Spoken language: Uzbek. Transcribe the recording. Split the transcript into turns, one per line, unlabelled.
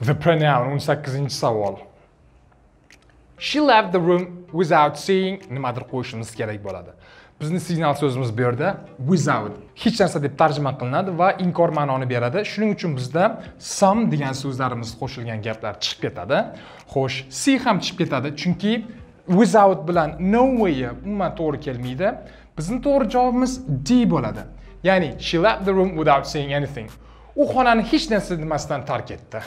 The pronoun 18 savol. She left the room without seeing nimadir qo'yishimiz kerak bo'ladi. Bizni signal so'zimiz bu yerda without hech narsa deb tarjima qilinadi va inkor ma'noni beradi. Shuning uchun bizda some degan so'zlarimiz qo'shilgan gaplar chiqib ketadi. Xo'sh, see ham chiqib ketadi, chunki without bilan no way umuman to'g'ri kelmaydi. Bizning to'g'ri javobimiz D bo'ladi. Ya'ni she left the room without saying anything. U xonani hech narsa demasdan tark etdi.